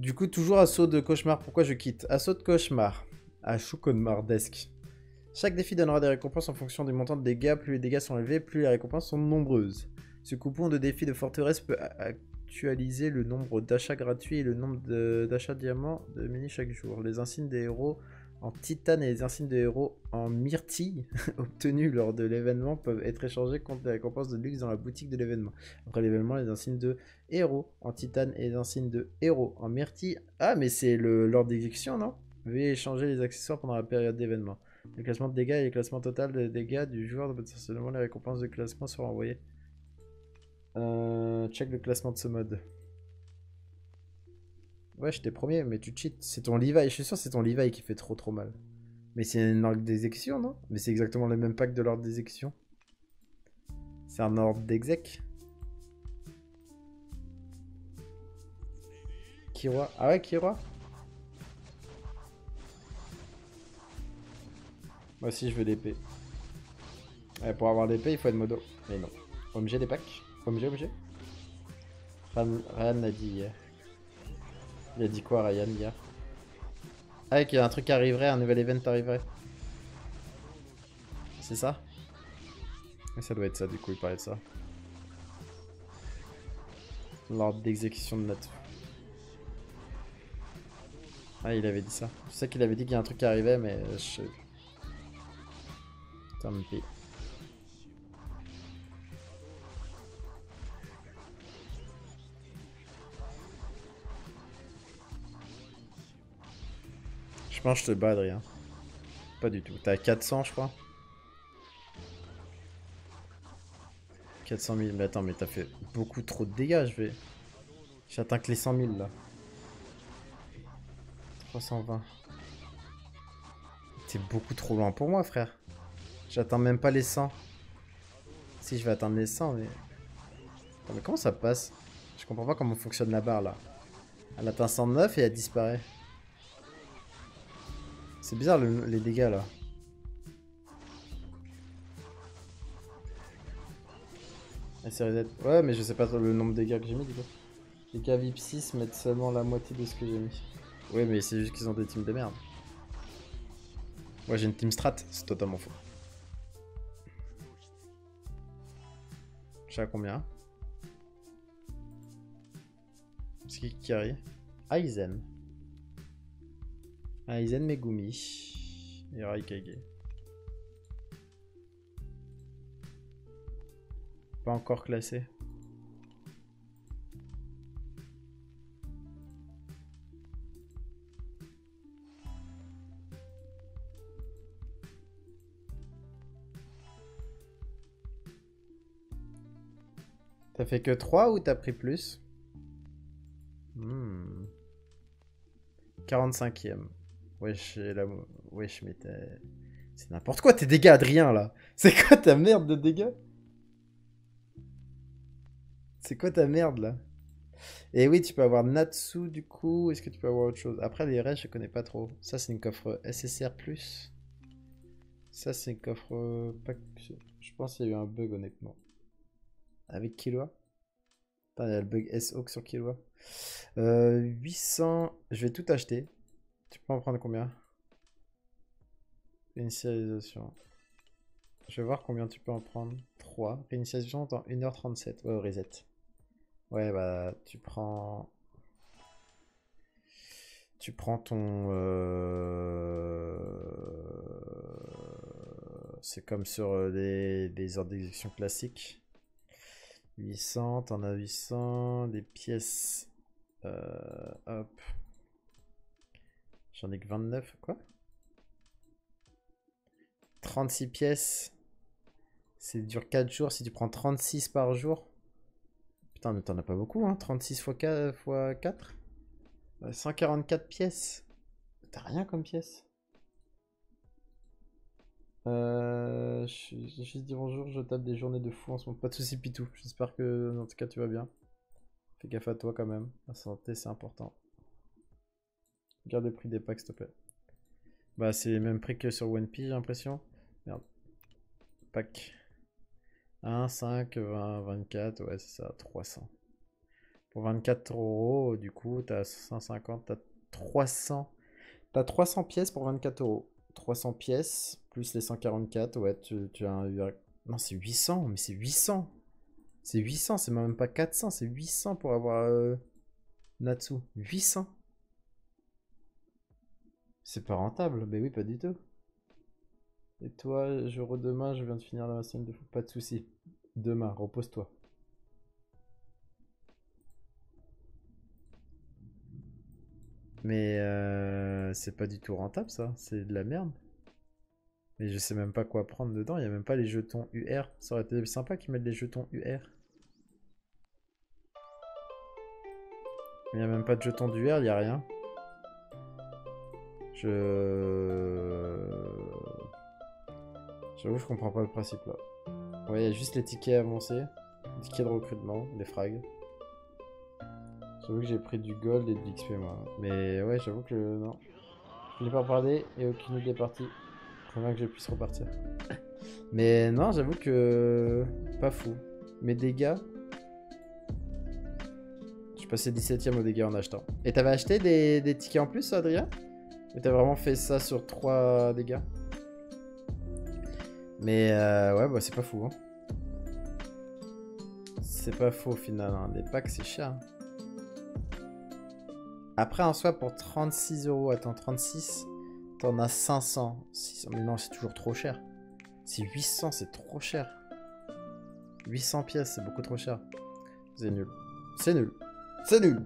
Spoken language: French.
Du coup, toujours assaut de cauchemar. Pourquoi je quitte Assaut de cauchemar. À Chouconmardesque. Chaque défi donnera des récompenses en fonction du montant de dégâts. Plus les dégâts sont élevés, plus les récompenses sont nombreuses. Ce coupon de défi de forteresse peut actualiser le nombre d'achats gratuits et le nombre d'achats diamants de mini chaque jour. Les insignes des héros en titane et les insignes de héros en myrtille obtenus lors de l'événement peuvent être échangés contre des récompenses de luxe dans la boutique de l'événement. Après l'événement, les insignes de héros en titane et les insignes de héros en myrtille. Ah, mais c'est l'ordre d'exécution, non? Veuillez échanger les accessoires pendant la période d'événement. Le classement de dégâts et le classement total de dégâts du joueur. Potentiellement, les récompenses de classement seront envoyées. Euh, check le classement de ce mode. Ouais, j'étais premier, mais tu cheats. C'est ton Levi. Je suis sûr c'est ton Levi qui fait trop trop mal. Mais c'est un ordre d'exécution, non? Mais c'est exactement le même pack de l'ordre d'exécution. C'est un ordre d'exec. Kiroi. Ah ouais, Kiroi Moi aussi, je veux l'épée. Ouais, pour avoir l'épée, il faut être modo. Mais non. OMG des packs OMG, OMG Ryan a dit hier. Il a dit quoi Ryan hier Ah, qu'il y a un truc qui arriverait, un nouvel event arriverait. C'est ça Ça doit être ça, du coup, il parlait de ça. L'ordre d'exécution de notre... Ah, il avait dit ça. Je sais qu'il avait dit qu'il y a un truc qui arrivait, mais je... Tant pis. Je pense que je te bats, Adrien. Pas du tout. T'as 400, je crois. 400 000. Mais attends, mais t'as fait beaucoup trop de dégâts. Je vais. J'atteins que les 100 000 là. 320. C'est beaucoup trop loin pour moi, frère. J'attends même pas les 100. Si, je vais attendre les 100, mais... Attends, mais comment ça passe? Je comprends pas comment fonctionne la barre, là. Elle atteint 109 et elle disparaît. C'est bizarre les dégâts là. Ouais, mais je sais pas le nombre de dégâts que j'ai mis du coup. Les cas VIP 6 mettent seulement la moitié de ce que j'ai mis. Ouais, mais c'est juste qu'ils ont des teams de merde. Moi j'ai une team strat, c'est totalement faux. Je sais à combien C'est qui qui arrive? Aizen. Aizen Megumi. Et Raikage. Pas encore classé. T'as fait que 3 ou t'as pris plus? Hmm. 45ème. Wesh, la... Wesh, mais C'est n'importe quoi tes dégâts, Adrien, là C'est quoi ta merde de dégâts? C'est quoi ta merde, là? Et oui, tu peux avoir Natsu, du coup. Est-ce que tu peux avoir autre chose? Après, les restes, je connais pas trop. Ça, c'est une coffre SSR+. Ça, c'est une coffre... Je pense qu'il y a eu un bug, honnêtement. Avec Killua il y a le bug S-Hawk sur Killua. 800... Je vais tout acheter. Tu peux en prendre combien? Initialisation. Je vais voir combien tu peux en prendre. 3. Réinitialisation dans 1h37. Ouais, reset. Ouais, bah, tu prends... Tu prends ton... Euh, c'est comme sur euh, des, des ordres d'exécution classiques. 800, t'en as 800. Des pièces... Euh, hop. J'en ai que 29, quoi 36 pièces. C'est dure 4 jours. Si tu prends 36 par jour. Putain, mais t'en as pas beaucoup, hein 36 x 4, fois 4 144 pièces. T'as rien comme pièce. Euh, je juste dire bonjour, je tape des journées de fou en ce moment. Pas de soucis, Pitou. J'espère que, dans tout cas, tu vas bien. Fais gaffe à toi quand même. La santé, c'est important. Garde le prix des packs, s'il te plaît. Bah, c'est le même prix que sur One j'ai l'impression. Merde. Pack. 1, 5, 20, 24. Ouais, c'est ça, 300. Pour 24 euros, du coup, t'as 150, t'as 300. T'as 300 pièces pour 24 euros. 300 pièces, plus les 144, ouais, tu, tu as un Non, c'est 800, mais c'est 800. C'est 800, c'est même pas 400, c'est 800 pour avoir euh, Natsu. 800. C'est pas rentable, mais oui, pas du tout. Et toi, je redemain, je viens de finir la scène de fou. Pas de soucis. Demain, repose-toi. Mais euh, c'est pas du tout rentable ça, c'est de la merde. Mais je sais même pas quoi prendre dedans, il y a même pas les jetons UR. Ça aurait été sympa qu'ils mettent des jetons UR. Il n'y a même pas de jetons d'UR, il n'y a rien. J'avoue, je comprends pas le principe là. Ouais, il y a juste les tickets avancés, les tickets de recrutement, les frags. J'avoue que j'ai pris du gold et de l'XP moi. Mais ouais, j'avoue que non. Je n'ai pas parlé et aucune idée partie. Très bien que je puisse repartir. Mais non, j'avoue que. Pas fou. Mes dégâts. Je passé 17ème au dégâts en achetant. Et t'avais acheté des, des, tickets en plus, Adrien? Mais t'as vraiment fait ça sur 3 dégâts Mais euh, ouais, bah c'est pas fou. Hein. C'est pas faux au final. Hein. Les packs, c'est cher. Après, en soi, pour 36 euros, attends, 36, t'en as 500. 600, mais non, c'est toujours trop cher. C'est 800, c'est trop cher. 800 pièces, c'est beaucoup trop cher. C'est nul. C'est nul. C'est nul.